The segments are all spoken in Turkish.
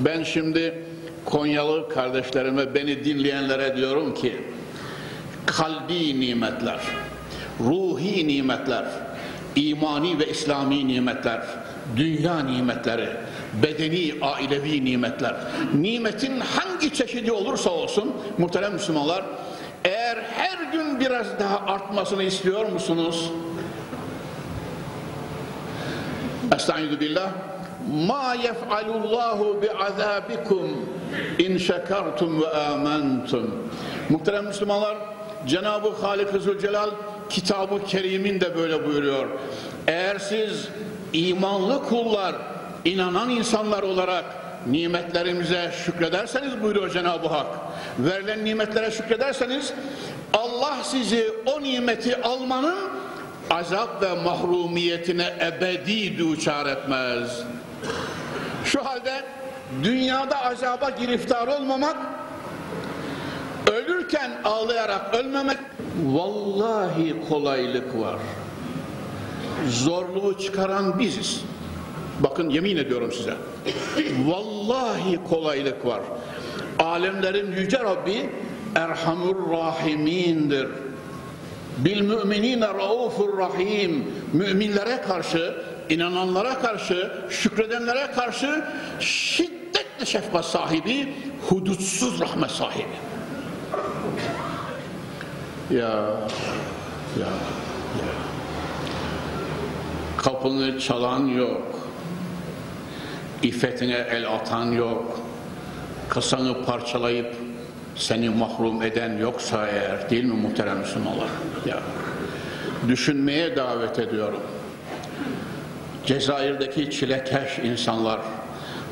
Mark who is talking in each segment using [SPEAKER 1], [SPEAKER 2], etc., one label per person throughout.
[SPEAKER 1] Ben şimdi Konyalı kardeşlerime, beni dinleyenlere diyorum ki, kalbi nimetler, ruhi nimetler, imani ve İslami nimetler, dünya nimetleri, bedeni, ailevi nimetler, nimetin hangi çeşidi olursa olsun muhterem Müslümanlar, eğer her gün biraz daha artmasını istiyor musunuz? Estaizu billah. Ma yef'alullahu bi azabikum in şekertum ve amantum. Muhterem Müslümanlar, Cenab-ı Halik Zülcelal kitabı kerimin de böyle buyuruyor. Eğer siz imanlı kullar, inanan insanlar olarak nimetlerimize şükrederseniz buyuruyor Cenab-ı Hak. Verilen nimetlere şükrederseniz Allah sizi o nimeti almanın azap ve mahrumiyetine ebedi duçar etmez. Şu halde dünyada azaba giriftar olmamak, ölürken ağlayarak ölmemek, vallahi kolaylık var. Zorluğu çıkaran biziz. Bakın yemin ediyorum size. Vallahi kolaylık var. Alemlerin yüce Rabbi Erhamur Rahimindir. Bil müminine raufur rahim. Müminlere karşı, inananlara karşı, şükredenlere karşı şiddetli şefkat sahibi, hudutsuz rahmet sahibi. Ya, ya, ya. Kapını çalan yok. İffetine el atan yok. Kasanı parçalayıp seni mahrum eden yoksa eğer değil mi muhterem Müslümanlar? Ya. Düşünmeye davet ediyorum. Cezayir'deki çilekeş insanlar,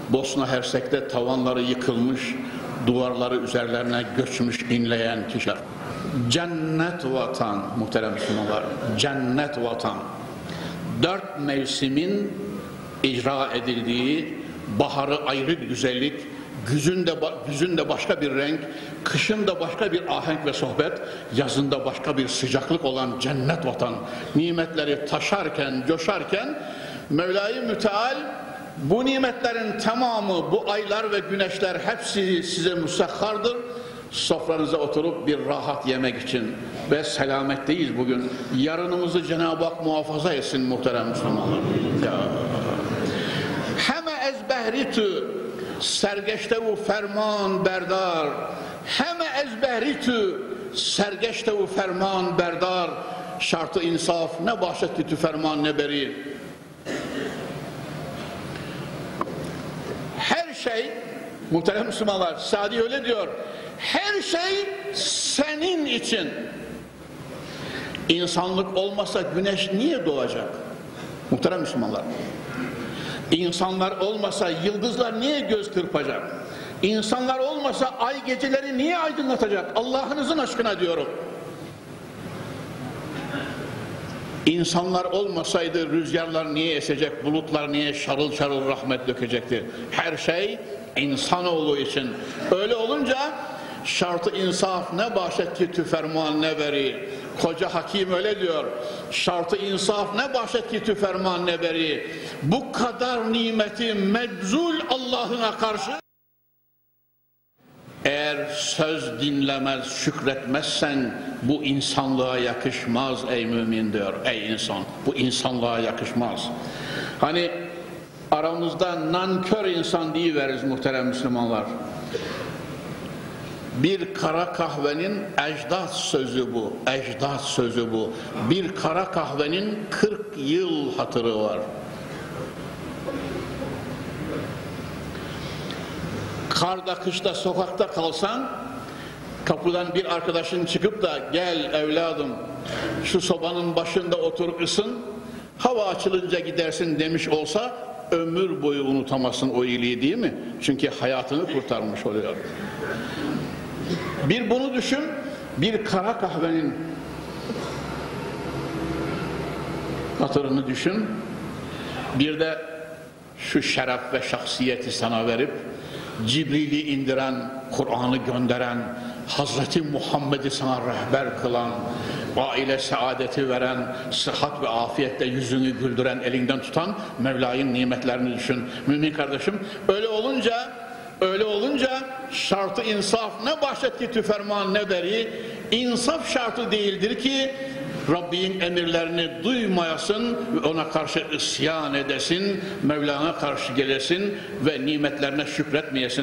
[SPEAKER 1] Bosna Hersek'te tavanları yıkılmış, duvarları üzerlerine göçmüş inleyen kişiler. Cennet vatan muhterem Müslümanlar, cennet vatan. Dört mevsimin icra edildiği, baharı ayrı bir güzellik, güzün de, güzün de başka bir renk, kışın da başka bir ahenk ve sohbet, yazında başka bir sıcaklık olan cennet vatan, nimetleri taşarken, coşarken, Mevla-i Müteal bu nimetlerin tamamı, bu aylar ve güneşler hepsi size musakkardır. Sofranıza oturup bir rahat yemek için ve selametteyiz bugün. Yarınımızı Cenab-ı Hak muhafaza etsin muhterem Müslümanlar. Heme ezbehritü sergeçtevu ferman berdar heme ezbehritü sergeçtevu ferman berdar şartı insaf ne bahşetti tü ferman ne beri her şey muhterem Müslümanlar Sadi öyle diyor her şey senin için insanlık olmasa güneş niye doğacak muhterem Müslümanlar İnsanlar olmasa yıldızlar niye göz kırpacak? İnsanlar olmasa ay geceleri niye aydınlatacak? Allah'ınızın aşkına diyorum. İnsanlar olmasaydı rüzgarlar niye esecek, bulutlar niye şarıl şarıl rahmet dökecekti? Her şey insanoğlu için. Öyle olunca şartı insaf ne bahşet ki ferman ne veri. Koca hakim öyle diyor. Şartı insaf ne bahşet ki tüferman ne beri. Bu kadar nimeti meczul Allah'ına karşı eğer söz dinlemez, şükretmezsen bu insanlığa yakışmaz ey mümin diyor. Ey insan, bu insanlığa yakışmaz. Hani aramızda nankör insan veririz muhterem Müslümanlar. Bir kara kahvenin ecdat sözü bu. Ecdat sözü bu. Bir kara kahvenin 40 yıl hatırı var. Karda kışta sokakta kalsan kapıdan bir arkadaşın çıkıp da gel evladım şu sobanın başında otur ısın hava açılınca gidersin demiş olsa ömür boyu unutamazsın o iyiliği değil mi? Çünkü hayatını kurtarmış oluyor. Bir bunu düşün, bir kara kahvenin hatırını düşün, bir de şu şeref ve şahsiyeti sana verip, Cibril'i indiren, Kur'an'ı gönderen, Hazreti Muhammed'i sana rehber kılan, aile saadeti veren, sıhhat ve afiyetle yüzünü güldüren, elinden tutan Mevla'nın nimetlerini düşün. Mümin kardeşim, öyle olunca Öyle olunca şartı insaf ne bahşetti tüferman ne beri insaf şartı değildir ki Rabbin emirlerini duymayasın ve ona karşı isyan edesin, Mevlana karşı gelesin ve nimetlerine şükretmeyesin.